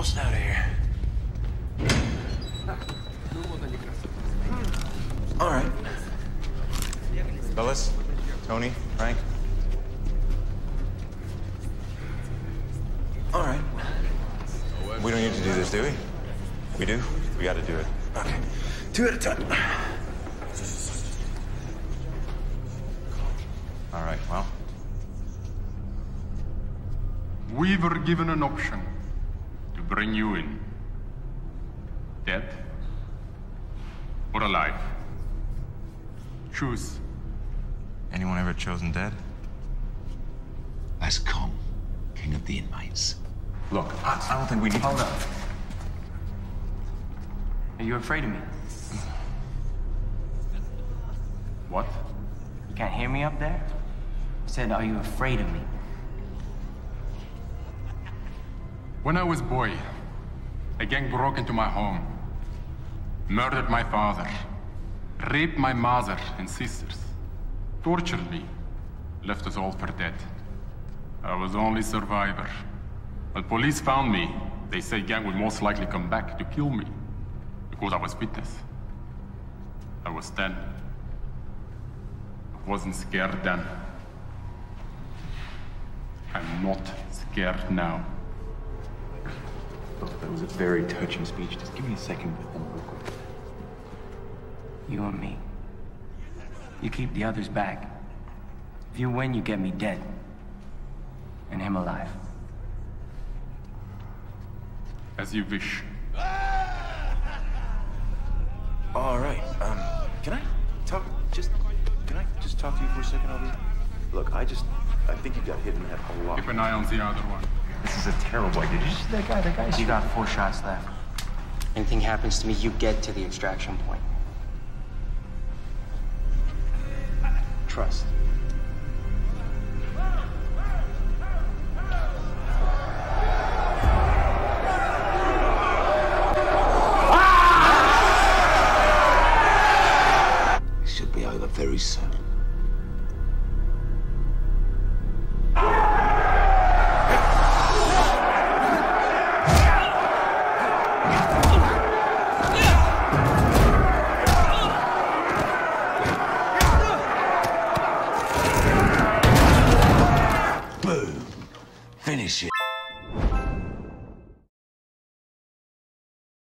almost out of here. All right. Fellas, Tony, Frank. All right. We don't need to do this, do we? We do? We gotta do it. Okay. Two at a time. All right, well. We were given an option to bring you in. Dead or alive. Choose. Anyone ever chosen dead? As Kong, king of the inmates. Look, I, I don't think we need Hold up. Are you afraid of me? What? You can't hear me up there? I said, are you afraid of me? When I was boy, a gang broke into my home, murdered my father, raped my mother and sisters, tortured me, left us all for dead. I was the only survivor. When police found me, they said gang would most likely come back to kill me because I was witness. I was ten. I wasn't scared then. I'm not scared now. That was a very touching speech. Just give me a second with them real quick. You and me. You keep the others back. If you win, you get me dead. And him alive. As you wish. All right. Um, can I talk? Just can I just talk to you for a second over here? Look, I just I think you got hit in the head a lot. Keep an eye on the other one. This is a terrible idea. Did you see that guy? That guy's. You got four shots left. Anything happens to me, you get to the extraction point. Trust. Should be over very soon. Finish it.